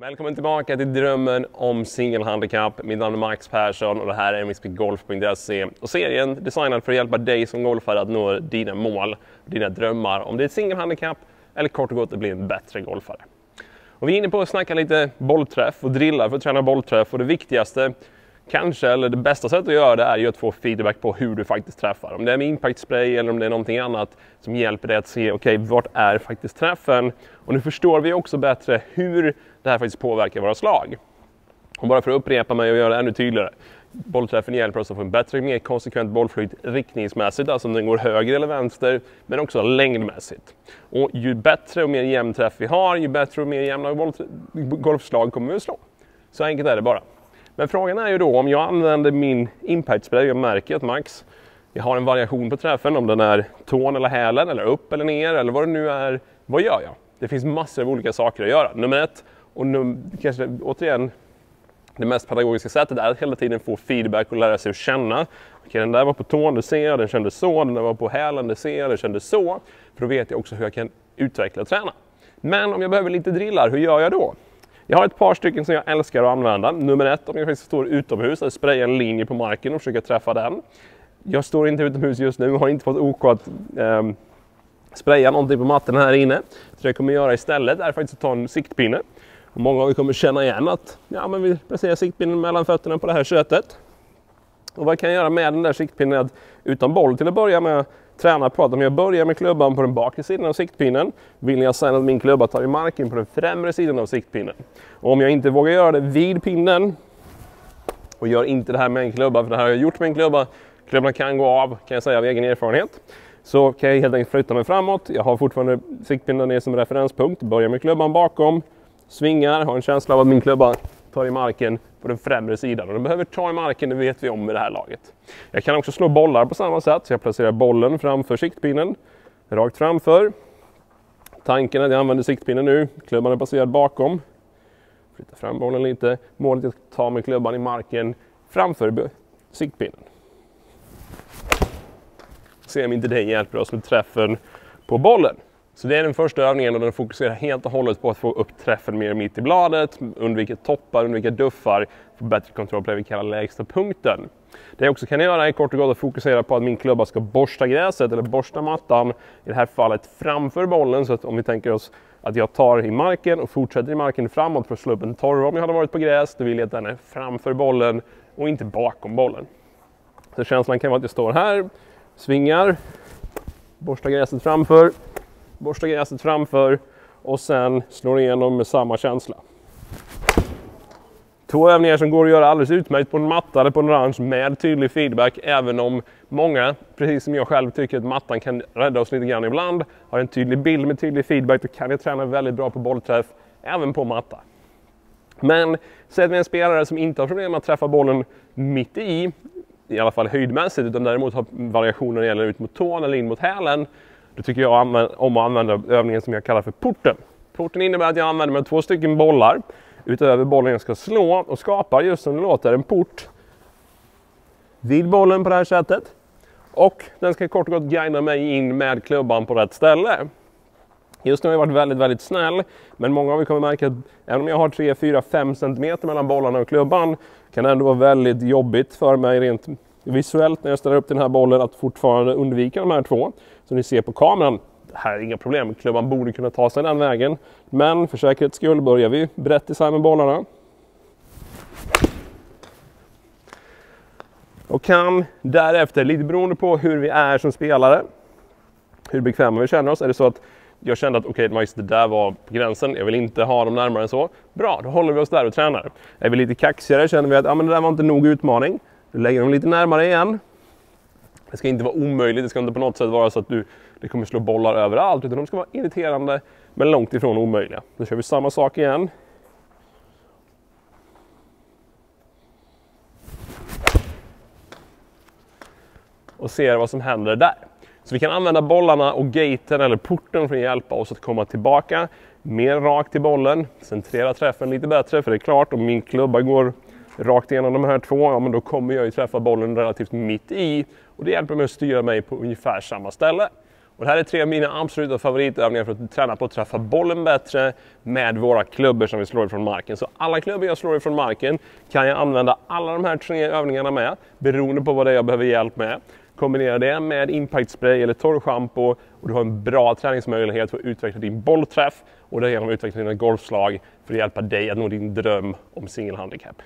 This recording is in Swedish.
Välkommen tillbaka till drömmen om singelhandikapp. Mitt namn är Max Persson och det här är mxpgolf.se och serien designad för att hjälpa dig som golfare att nå dina mål, och dina drömmar om det är ett singelhandikapp eller kort och gott att bli en bättre golfare. Och vi är inne på att snacka lite bollträff och drillar för att träna bollträff och det viktigaste kanske, eller det bästa sättet att göra det är ju att få feedback på hur du faktiskt träffar. Om det är med impact spray eller om det är någonting annat som hjälper dig att se, okej, okay, vart är faktiskt träffen? Och nu förstår vi också bättre hur det här faktiskt påverkar våra slag. Och bara för att upprepa mig och göra det ännu tydligare. Bollträffen hjälper oss att få en bättre, mer konsekvent bollflykt riktningsmässigt, alltså om den går höger eller vänster, men också längdmässigt. Och ju bättre och mer jämn träff vi har, ju bättre och mer jämna golfslag kommer vi att slå. Så enkelt är det bara. Men frågan är ju då om jag använder min impact spray, jag märker att max, jag har en variation på träffen, om den är tån eller hälen eller upp eller ner eller vad det nu är. Vad gör jag? Det finns massor av olika saker att göra. Nummer ett, och num kanske återigen det mest pedagogiska sättet är att hela tiden få feedback och lära sig att känna. Okej, den där var på tån, det ser jag, den kändes så, den där var på hälen, det ser jag, den kändes så. För då vet jag också hur jag kan utveckla och träna. Men om jag behöver lite drillar, hur gör jag då? Jag har ett par stycken som jag älskar att använda. Nummer ett, om jag faktiskt står utomhus, att spraya en linje på marken och försöka träffa den. Jag står inte utomhus just nu, och har inte fått OK att eh, spraya någonting på matten här inne. Så det jag kommer göra istället är faktiskt att ta en siktpinne. Och många av er kommer känna igen att ja, men vi placerar siktpinnen mellan fötterna på det här köttet. Och vad jag kan göra med den där siktpinnen är att utan boll till att börja med tränar på att om jag börjar med klubban på den bakre sidan av siktpinnen vill jag sen att min klubba tar i marken på den främre sidan av siktpinnen. Och om jag inte vågar göra det vid pinnen och gör inte det här med en klubba, för det här har jag gjort med en klubba, klubban kan gå av kan jag säga av egen erfarenhet. Så kan jag helt enkelt flytta mig framåt. Jag har fortfarande siktpinnen ner som referenspunkt, börjar med klubban bakom, svingar, har en känsla av att min klubba tar i marken på den främre sidan. Och den behöver ta i marken, det vet vi om i det här laget. Jag kan också slå bollar på samma sätt, så jag placerar bollen framför siktpinnen, rakt framför. Tanken är att jag använder siktpinnen nu, klubban är placerad bakom. Flytta fram bollen lite. Målet är att ta med klubban i marken framför siktpinnen. Se om inte det hjälper oss med träffen på bollen. Så det är den första övningen och den fokuserar helt och hållet på att få upp träffen mer mitt i bladet, undvika toppar, undvika duffar, få bättre kontroll på det vi kallar lägsta punkten. Det jag också kan göra är kort och gott att fokusera på att min klubba ska borsta gräset eller borsta mattan, i det här fallet framför bollen. Så att om vi tänker oss att jag tar i marken och fortsätter i marken framåt för att slå upp en torv om jag hade varit på gräs, då vill jag att den är framför bollen och inte bakom bollen. Så känslan kan vara att jag står här, svingar, borstar gräset framför, borstar gräset framför och sen slår igenom med samma känsla. Två övningar som går att göra alldeles utmärkt på en matta eller på en ranch med tydlig feedback, även om många, precis som jag själv, tycker att mattan kan rädda oss lite grann ibland. Har en tydlig bild med tydlig feedback, då kan jag träna väldigt bra på bollträff, även på matta. Men säg vi en spelare som inte har problem att träffa bollen mitt i, i alla fall höjdmässigt, utan däremot har variationer när det gäller ut mot tån eller in mot hälen, då tycker jag om att använda övningen som jag kallar för porten. Porten innebär att jag använder mig av två stycken bollar utöver bollen jag ska slå och skapar just som det låter en port vid bollen på det här sättet. Och den ska kort och gott guida mig in med klubban på rätt ställe. Just nu har jag varit väldigt, väldigt snäll, men många av er kommer märka att även om jag har 3, 4, 5 cm mellan bollarna och klubban kan det ändå vara väldigt jobbigt för mig rent visuellt när jag ställer upp den här bollen att fortfarande undvika de här två. Som ni ser på kameran, det här är inga problem, klubban borde kunna ta sig den vägen. Men för säkerhets skull börjar vi brett isär med bollarna. Och kan därefter, lite beroende på hur vi är som spelare, hur bekväma vi känner oss, är det så att jag kände att okej, okay, det där var på gränsen, jag vill inte ha dem närmare än så. Bra, då håller vi oss där och tränar. Är vi lite kaxigare, känner vi att ah, men det där var inte nog utmaning, du lägger dem lite närmare igen. Det ska inte vara omöjligt, det ska inte på något sätt vara så att du, det kommer slå bollar överallt, utan de ska vara irriterande men långt ifrån omöjliga. Då kör vi samma sak igen. Och ser vad som händer där. Så vi kan använda bollarna och gaten eller porten för att hjälpa oss att komma tillbaka mer rakt till bollen, centrera träffen lite bättre, för det är klart om min klubba går rakt igenom de här två, ja men då kommer jag ju träffa bollen relativt mitt i och det hjälper mig att styra mig på ungefär samma ställe. Och det här är tre av mina absoluta favoritövningar för att träna på att träffa bollen bättre med våra klubbor som vi slår ifrån marken. Så alla klubbor jag slår ifrån marken kan jag använda alla de här tre övningarna med beroende på vad det är jag behöver hjälp med. Kombinera det med impact spray eller torrschampo och du har en bra träningsmöjlighet för att utveckla din bollträff och därigenom utveckla dina golfslag för att hjälpa dig att nå din dröm om singelhandikapp.